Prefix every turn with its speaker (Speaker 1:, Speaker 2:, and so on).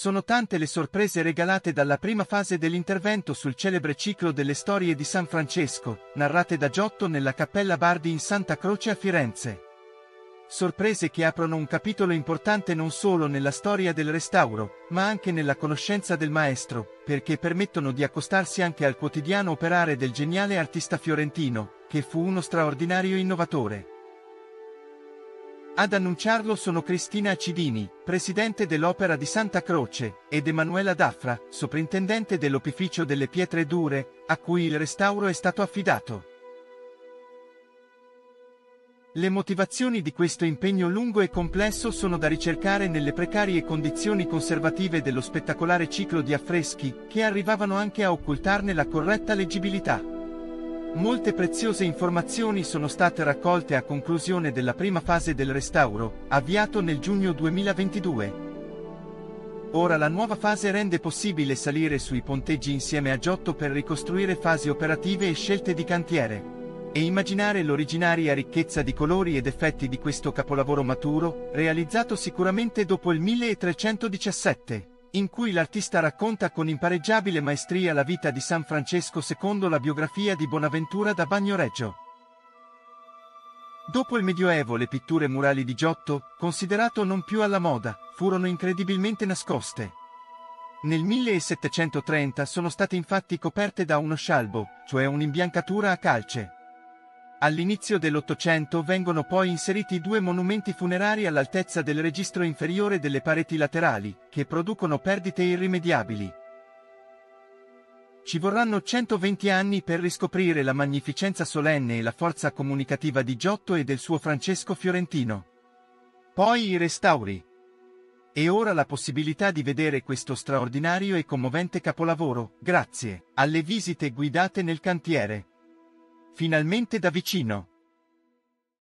Speaker 1: Sono tante le sorprese regalate dalla prima fase dell'intervento sul celebre ciclo delle storie di San Francesco, narrate da Giotto nella Cappella Bardi in Santa Croce a Firenze. Sorprese che aprono un capitolo importante non solo nella storia del restauro, ma anche nella conoscenza del maestro, perché permettono di accostarsi anche al quotidiano operare del geniale artista fiorentino, che fu uno straordinario innovatore. Ad annunciarlo sono Cristina Acidini, presidente dell'Opera di Santa Croce, ed Emanuela Daffra, soprintendente dell'Opificio delle Pietre Dure, a cui il restauro è stato affidato. Le motivazioni di questo impegno lungo e complesso sono da ricercare nelle precarie condizioni conservative dello spettacolare ciclo di affreschi, che arrivavano anche a occultarne la corretta leggibilità. Molte preziose informazioni sono state raccolte a conclusione della prima fase del restauro, avviato nel giugno 2022. Ora la nuova fase rende possibile salire sui ponteggi insieme a Giotto per ricostruire fasi operative e scelte di cantiere e immaginare l'originaria ricchezza di colori ed effetti di questo capolavoro maturo, realizzato sicuramente dopo il 1317, in cui l'artista racconta con impareggiabile maestria la vita di San Francesco secondo la biografia di Bonaventura da Bagnoregio. Dopo il Medioevo le pitture murali di Giotto, considerato non più alla moda, furono incredibilmente nascoste. Nel 1730 sono state infatti coperte da uno scialbo, cioè un'imbiancatura a calce. All'inizio dell'Ottocento vengono poi inseriti due monumenti funerari all'altezza del registro inferiore delle pareti laterali, che producono perdite irrimediabili. Ci vorranno 120 anni per riscoprire la magnificenza solenne e la forza comunicativa di Giotto e del suo Francesco Fiorentino. Poi i restauri. E ora la possibilità di vedere questo straordinario e commovente capolavoro, grazie alle visite guidate nel cantiere finalmente da vicino.